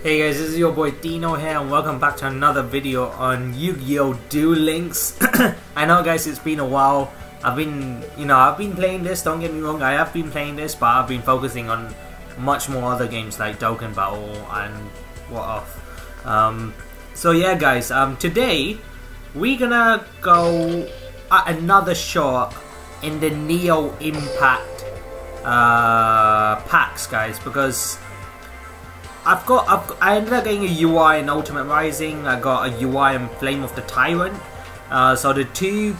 Hey guys, this is your boy Dino here and welcome back to another video on Yu-Gi-Oh! Duel Links. I know guys, it's been a while. I've been, you know, I've been playing this, don't get me wrong, I have been playing this, but I've been focusing on much more other games like Dokkan Battle and what off. Um, so yeah guys, um, today we're gonna go at another shot in the Neo Impact uh, packs guys because I've got, I've, I ended up getting a UI in Ultimate Rising, I got a UI in Flame of the Tyrant, uh, so the two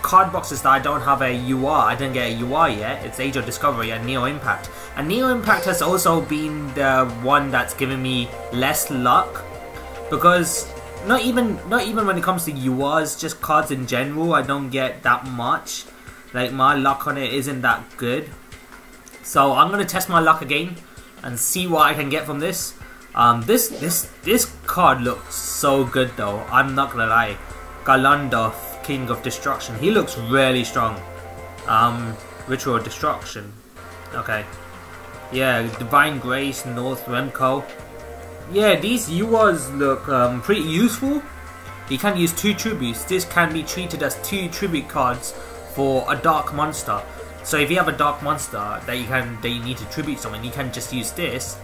card boxes that I don't have a UI, I didn't get a UI yet, it's Age of Discovery and Neo Impact. And Neo Impact has also been the one that's given me less luck, because not even not even when it comes to UIs, just cards in general, I don't get that much. Like my luck on it isn't that good. So I'm gonna test my luck again and see what I can get from this. Um, this this this card looks so good though. I'm not gonna lie. Galandoth, King of Destruction. He looks really strong. Um, Ritual Destruction. Okay. Yeah, Divine Grace, Northwemko. Yeah, these URs look um, pretty useful. You can use two tributes. This can be treated as two tribute cards for a dark monster. So if you have a dark monster that you can that you need to tribute someone, you can just use this,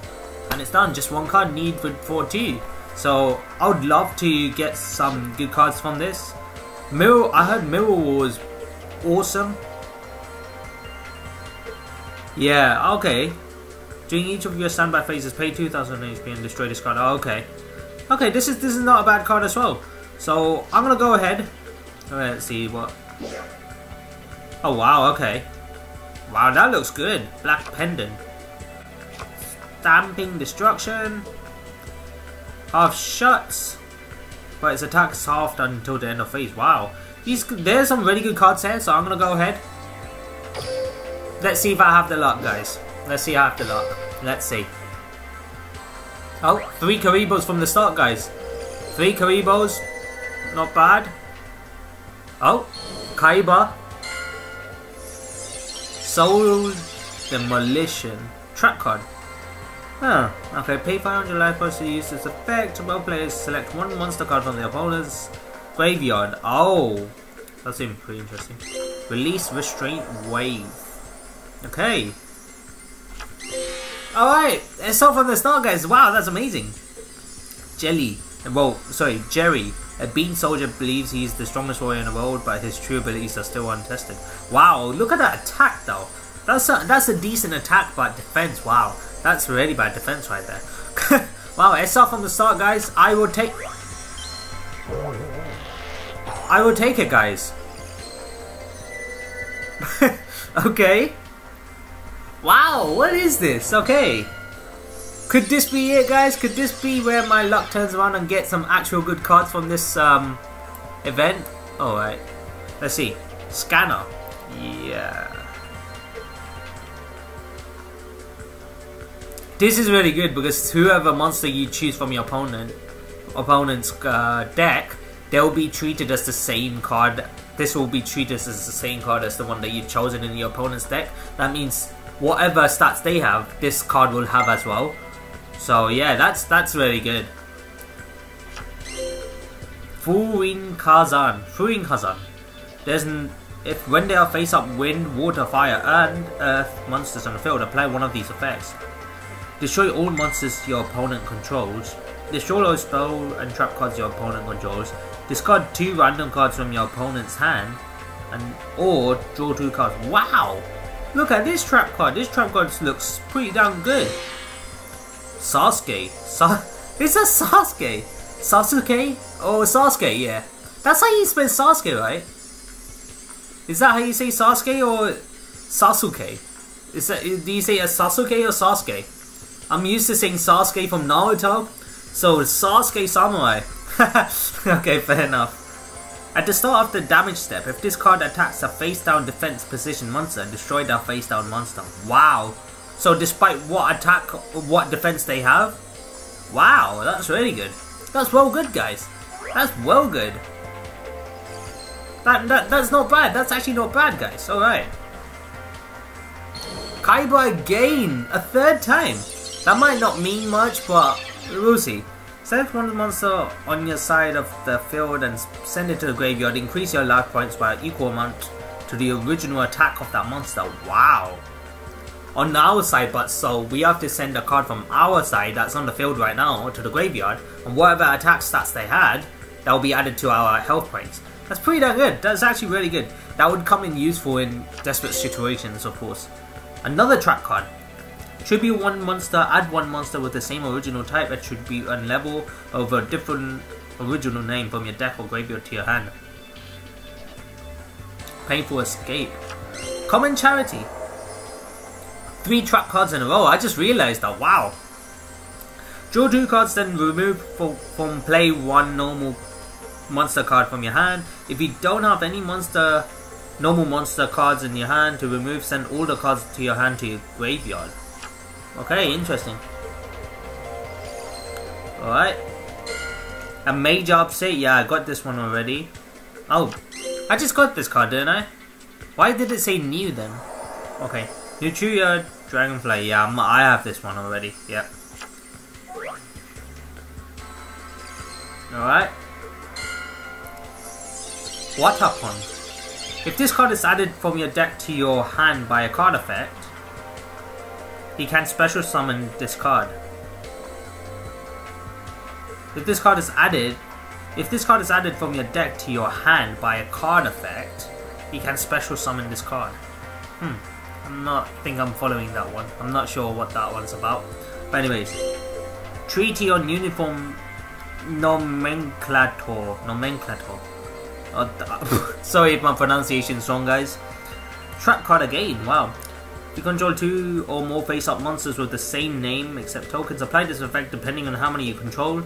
and it's done. Just one card need for for two. So I would love to get some good cards from this. Mirror, I heard Mirror was awesome. Yeah, okay. During each of your standby phases, pay 2000 HP and destroy this card. Oh, okay. Okay, this is this is not a bad card as well. So I'm gonna go ahead. Let's see what. Oh wow, okay. Wow, that looks good. Black Pendant. Stamping Destruction. Half shuts. But its attack is halved until the end of phase. Wow. These, there's some really good cards here, so I'm to go ahead. Let's see if I have the luck, guys. Let's see if I have the luck. Let's see. Oh, three Kuribohs from the start, guys. Three Kuribohs. Not bad. Oh, Kaiba. Soul Demolition. Trap card. Huh. Okay, pay 500 life points to use this effect. Both players select one monster card from the opponent's graveyard. Oh. That seems pretty interesting. Release Restraint Wave. Okay. Alright, let's start from the start, guys. Wow, that's amazing. Jelly. Well, sorry, Jerry. A bean soldier believes he's the strongest warrior in the world, but his true abilities are still untested. Wow, look at that attack though. That's a, that's a decent attack, but defense, wow. That's really bad defense right there. wow, it's off from the start, guys. I will take... I will take it, guys. okay. Wow, what is this? Okay. Could this be it, guys? Could this be where my luck turns around and get some actual good cards from this um, event? Alright. Let's see. Scanner. Yeah. This is really good because whoever monster you choose from your opponent, opponent's uh, deck, they'll be treated as the same card. This will be treated as the same card as the one that you've chosen in your opponent's deck. That means whatever stats they have, this card will have as well. So yeah, that's that's really good. Furin Kazan. Furin Kazan. There's an if when they are face up wind, water, fire, and earth monsters on the field, apply one of these effects. Destroy all monsters your opponent controls. Destroy all spell and trap cards your opponent controls. Discard two random cards from your opponent's hand, and or draw two cards. Wow! Look at this trap card. This trap card looks pretty damn good. Sasuke. Sa is that Sasuke? Sasuke? Oh, Sasuke, yeah. That's how you spell Sasuke, right? Is that how you say Sasuke or Sasuke? Is that, do you say a Sasuke or Sasuke? I'm used to saying Sasuke from Naruto, so Sasuke Samurai. okay, fair enough. At the start of the damage step, if this card attacks a face-down defense position monster, destroy that face-down monster. Wow. So despite what attack, what defense they have, wow, that's really good. That's well good, guys. That's well good. That, that That's not bad. That's actually not bad, guys. Alright. Kaiba again, a third time. That might not mean much, but We'll see. Select one monster on your side of the field and send it to the graveyard. Increase your life points by equal amount to the original attack of that monster. Wow. On our side, but so we have to send a card from our side that's on the field right now to the graveyard, and whatever attack stats they had, that will be added to our health points. That's pretty damn good. That's actually really good. That would come in useful in desperate situations, of course. Another trap card. Tribute one monster, add one monster with the same original type that should be on level of a different original name from your deck or graveyard to your hand. Painful Escape. Common Charity. Three trap cards in a row. I just realized that. Wow. Draw two cards, then remove from play one normal monster card from your hand. If you don't have any monster, normal monster cards in your hand to remove, send all the cards to your hand to your graveyard. Okay, interesting. Alright. A major upset? Yeah, I got this one already. Oh, I just got this card, didn't I? Why did it say new then? Okay. Nutria Dragonfly. Yeah, I'm, I have this one already. Yep. Alright. What upon? If this card is added from your deck to your hand by a card effect, he can special summon this card. If this card is added, if this card is added from your deck to your hand by a card effect, he can special summon this card. Hmm. Not think I'm following that one. I'm not sure what that one's about. But anyways, treaty on uniform nomenclator. Nomenclator. Oh, sorry if my pronunciation's wrong, guys. Trap card again. Wow. You control two or more face-up monsters with the same name, except tokens. Apply this effect depending on how many you control.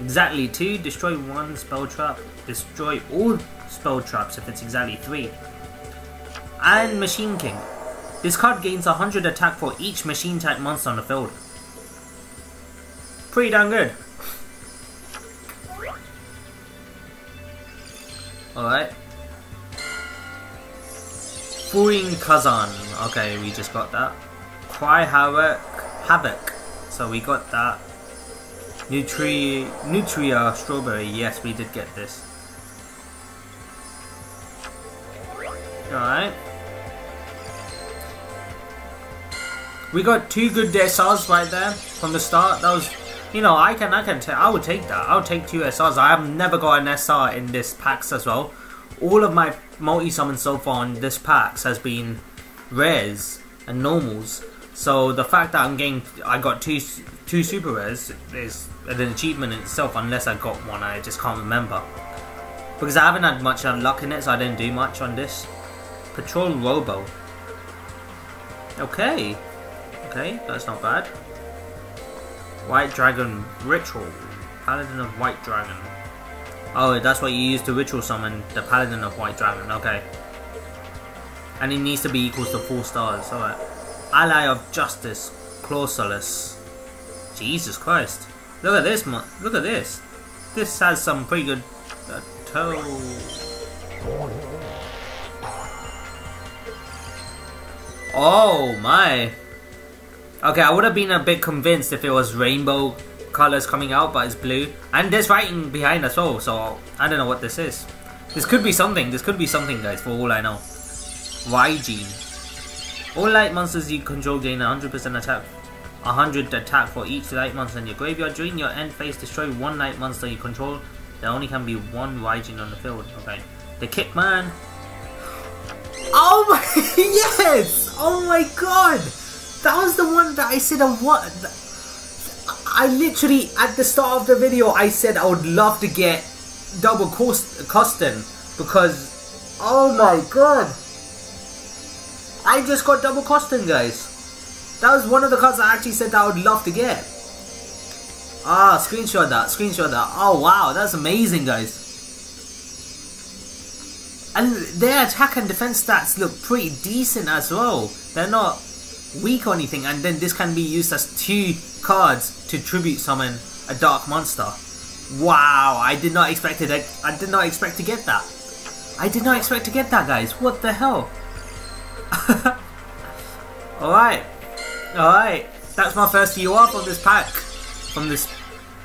Exactly two. Destroy one spell trap. Destroy all spell traps if it's exactly three. And Machine King. This card gains 100 attack for each machine type monster on the field. Pretty damn good. Alright. Furin Kazan. Okay, we just got that. Cry Havoc. Havoc. So we got that. Nutri Nutria Strawberry. Yes, we did get this. Alright. We got two good SRs right there from the start. That was, you know, I can, I can, I would take that. I would take two SRs. I have never got an SR in this packs as well all of my multi summons so far in this packs has been rares and normals. So the fact that I'm getting, I got two two super rares is an achievement in itself. Unless I got one, I just can't remember. Because I haven't had much luck in it, so I didn't do much on this. Patrol Robo. Okay, okay, that's not bad. White Dragon Ritual. Paladin of White Dragon. Oh, that's what you use to ritual summon the Paladin of White Dragon. Okay. And it needs to be equals to 4 stars. Alright. Ally of Justice. Clausolas. Jesus Christ. Look at this, look at this. This has some pretty good uh, toe. Oh my. Okay, I would have been a bit convinced if it was rainbow colors coming out, but it's blue. And there's writing behind as well, so I don't know what this is. This could be something. This could be something, guys, for all I know. Raijin. All light monsters you control gain 100% attack. 100 attack for each light monster in your graveyard. During your end phase, destroy one light monster you control. There only can be one Raijin on the field. Okay. The Kickman. Oh my... yes! Oh my god! That was the one that I said I what I literally, at the start of the video, I said I would love to get double cost custom because, oh my god. I just got Double Coston, guys. That was one of the cards I actually said I would love to get. Ah, screenshot that, screenshot that. Oh wow, that's amazing, guys. And their attack and defense stats look pretty decent as well. They're not weak or anything, and then this can be used as two cards to tribute summon a dark monster. Wow, I did not expect it. I did not expect to get that. I did not expect to get that, guys. What the hell? Alright. Alright. That's my first UR from this pack. from this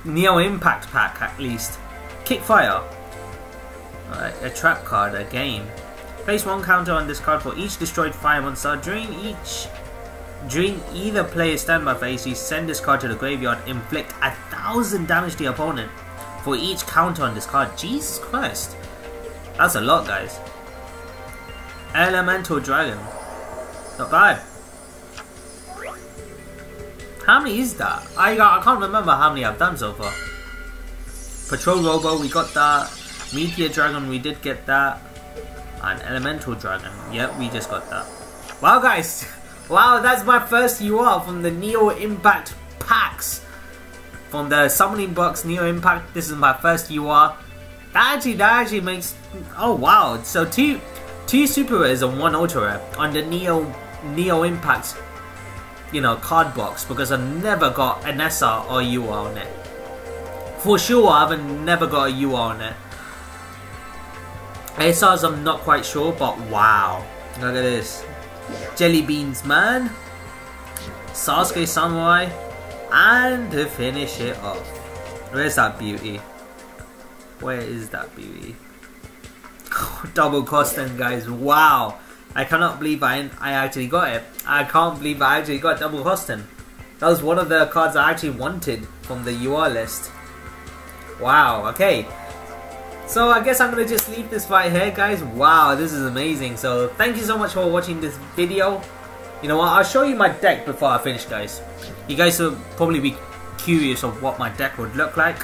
Neo Impact pack at least. Kickfire. Uh, a trap card, a game. Place one counter on this card for each destroyed fire monster. During each during either player's standby phase, you send this card to the graveyard, inflict a thousand damage to the opponent for each counter on this card. Jesus Christ. That's a lot, guys. Elemental Dragon. Not bad. How many is that? I I can't remember how many I've done so far. Patrol Robo, we got that. Meteor Dragon, we did get that. And Elemental Dragon, yep, we just got that. Wow, guys. Wow, that's my first UR from the Neo Impact packs. From the Summoning Box Neo Impact, this is my first UR. That actually, that actually makes... Oh, wow. So two, two Super Rares and one Ultra Rare on the Neo, Neo Impact, you know, card box. Because I never got an SR or UR on it. For sure, I haven't never got a UR on it. SRs I'm not quite sure, but wow. Look at this. Jerry Beans Man, Sasuke Samurai, and to finish it off, where's that beauty? Where is that beauty? Double Coston, guys, wow! I cannot believe I, I actually got it. I can't believe I actually got Double Coston. That was one of the cards I actually wanted from the UR list. Wow, okay. So I guess I'm going to just leave this right here guys. Wow, this is amazing. So thank you so much for watching this video. You know what, I'll show you my deck before I finish guys. You guys will probably be curious of what my deck would look like.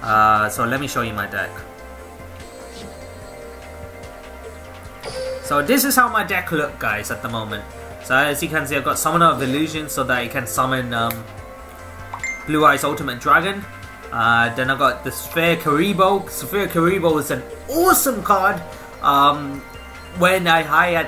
Uh, so let me show you my deck. So this is how my deck look guys at the moment. So as you can see I've got Summoner of Illusion so that I can summon um, Blue Eyes Ultimate Dragon. Uh, then I got the Sphere Kuriboh. Sphere Kuriboh is an awesome card. Um, when I hire,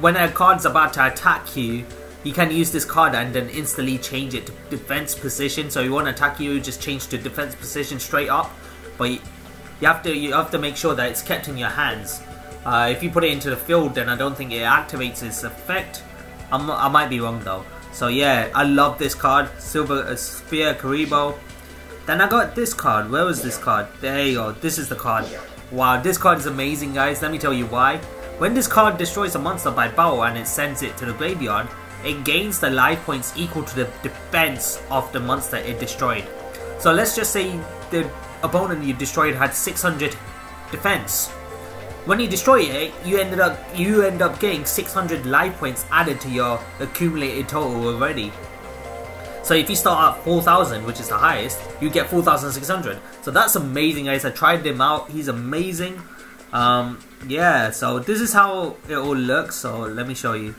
when a card's about to attack you, you can use this card and then instantly change it to defense position. So you want to attack you, just change to defense position straight up. But you have to you have to make sure that it's kept in your hands. Uh, if you put it into the field, then I don't think it activates its effect. I'm, i might be wrong though. So yeah, I love this card, Silver uh, Sphere Kuriboh. Then I got this card. Where was this card? There you go. This is the card. Wow, this card is amazing, guys. Let me tell you why. When this card destroys a monster by battle and it sends it to the graveyard, it gains the life points equal to the defense of the monster it destroyed. So let's just say the opponent you destroyed had 600 defense. When you destroy it, you ended up you end up getting 600 life points added to your accumulated total already. So if you start at 4,000, which is the highest, you get 4,600. So that's amazing, guys. I tried him out. He's amazing. Um, yeah, so this is how it all looks. So let me show you.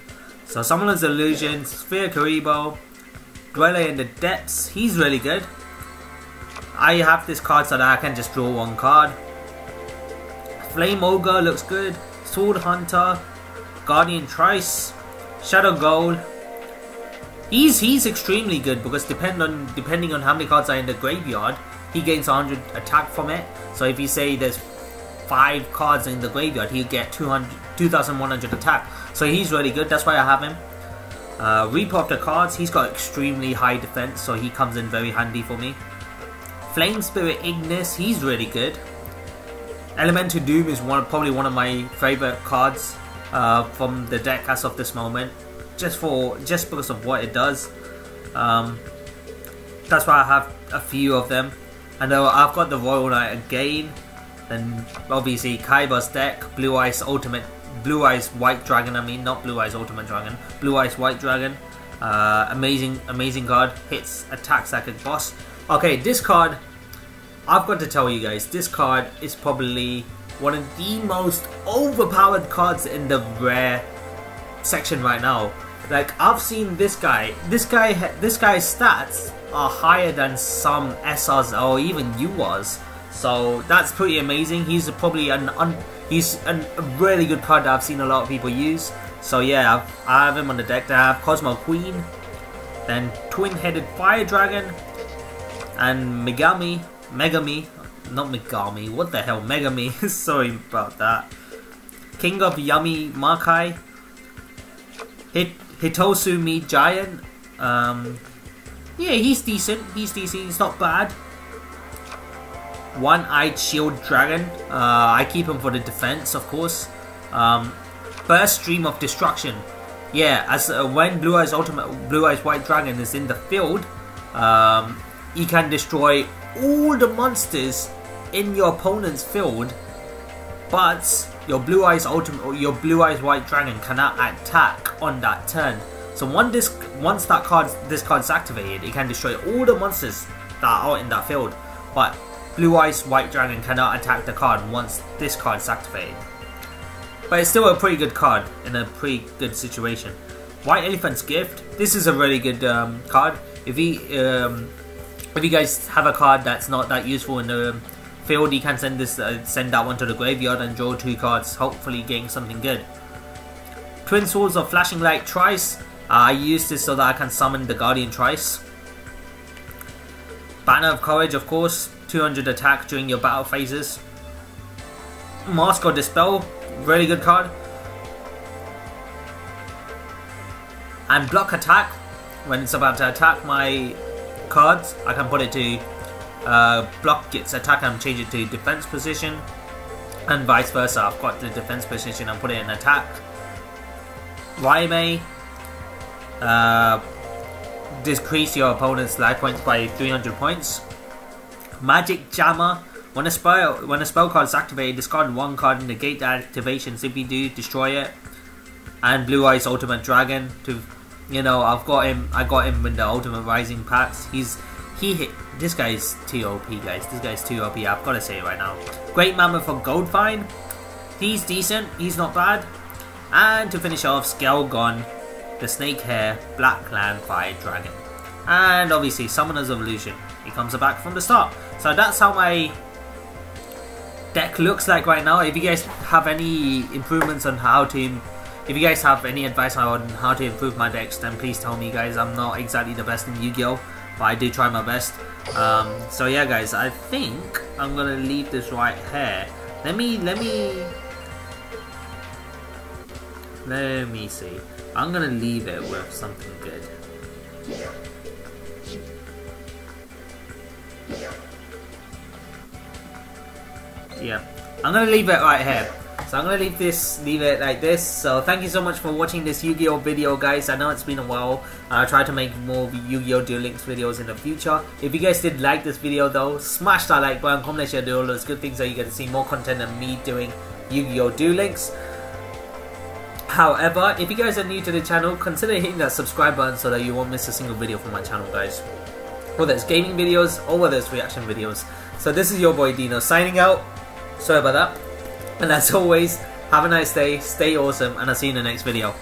So Summoner's Illusion, Sphere Kuriboh, Dweller in the Depths. He's really good. I have this card so that I can just draw one card. Flame Ogre looks good. Sword Hunter, Guardian Trice, Shadow Ghoul, He's he's extremely good because depend on depending on how many cards are in the graveyard, he gains 100 attack from it. So if you say there's five cards in the graveyard, he'll get 200, 2,100 attack. So he's really good. That's why I have him. Uh, Reaper of the cards, he's got extremely high defense, so he comes in very handy for me. Flame Spirit Ignis, he's really good. Elemental Doom is one probably one of my favorite cards uh, from the deck as of this moment just for just because of what it does. Um, that's why I have a few of them. And though I've got the Royal Knight again, and obviously Kaiba's deck, Blue Eyes Ultimate, Blue Eyes White Dragon. I mean, not Blue Eyes Ultimate Dragon, Blue Eyes White Dragon. Uh, amazing, amazing card. Hits attacks like a boss. Okay, this card, I've got to tell you guys, this card is probably one of the most overpowered cards in the rare section right now. Like I've seen this guy. This guy. This guy's stats are higher than some SRs or even URs. So that's pretty amazing. He's probably an un, he's an, a really good card that I've seen a lot of people use. So yeah, I've, I have him on the deck. I have Cosmo Queen, then Twin-Headed Fire Dragon, and Megami, Megami, not Megami. What the hell, Megami? Sorry about that. King of Yamimakai, Hit Hitotsu Meat Giant, um, yeah, he's decent. He's decent. He's not bad. One-eyed shield dragon. Uh, I keep him for the defense, of course. Um, burst stream of destruction. Yeah, as uh, when Blue Eyes Ultimate, Blue Eyes White Dragon is in the field, um, he can destroy all the monsters in your opponent's field, but your Blue Eyes Ultimate, your Blue Eyes White Dragon cannot attack on that turn. So once this, once that card, this card's activated, it can destroy all the monsters that are in that field. But Blue Eyes White Dragon cannot attack the card once this card is activated. But it's still a pretty good card in a pretty good situation. White Elephant's Gift. This is a really good um, card. If you um, if you guys have a card that's not that useful in the field, you can send this uh, send that one to the graveyard and draw two cards, hopefully getting something good. Twin Swords of Flashing Light Trice. Uh, I use this so that I can summon the Guardian Trice. Banner of Courage, of course. 200 attack during your battle phases. Mask of Dispel. Really good card. And block attack. When it's about to attack my cards, I can put it to uh, block its attack and change it to defense position. And vice versa. I've got the defense position and put it in attack. Raimei. Uh, decrease your opponent's life points by 300 points. Magic Jammer. When a spell when a spell card is activated, discard one card and negate the activation. You do, destroy it. And Blue Eyes Ultimate Dragon to, you know, I've got him. I got him in the Ultimate Rising packs. He's he hit. This guy's too OP, guys. This guy's too OP. I've got to say it right now. Great Mammoth of Goldfine. He's decent. He's not bad. And to finish off, Skelgon, the Snake Hair Black Land Fire Dragon. And obviously, Summoner's Evolution. He comes back from the start. So that's how my deck looks like right now. If you guys have any improvements on how to, if you guys have any advice on how to improve my decks, then please tell me, guys. I'm not exactly the best in Yu-Gi-Oh, but I do try my best. Um, so yeah, guys, I think I'm gonna leave this right here. Let me, let me, let me see. I'm gonna leave it with something good. Yeah, I'm gonna leave it right here. So I'm gonna leave this, leave it like this. So thank you so much for watching this Yu-Gi-Oh video, guys. I know it's been a while. I'll try to make more Yu-Gi-Oh Duel Links videos in the future. If you guys did like this video, though, smash that like button, comment, share, do all those good things so you get to see more content of me doing Yu-Gi-Oh Duel Links. However, if you guys are new to the channel, consider hitting that subscribe button so that you won't miss a single video from my channel, guys. Whether it's gaming videos or whether it's reaction videos. So this is your boy Dino signing out. Sorry about that. And as always, have a nice day, stay awesome, and I'll see you in the next video.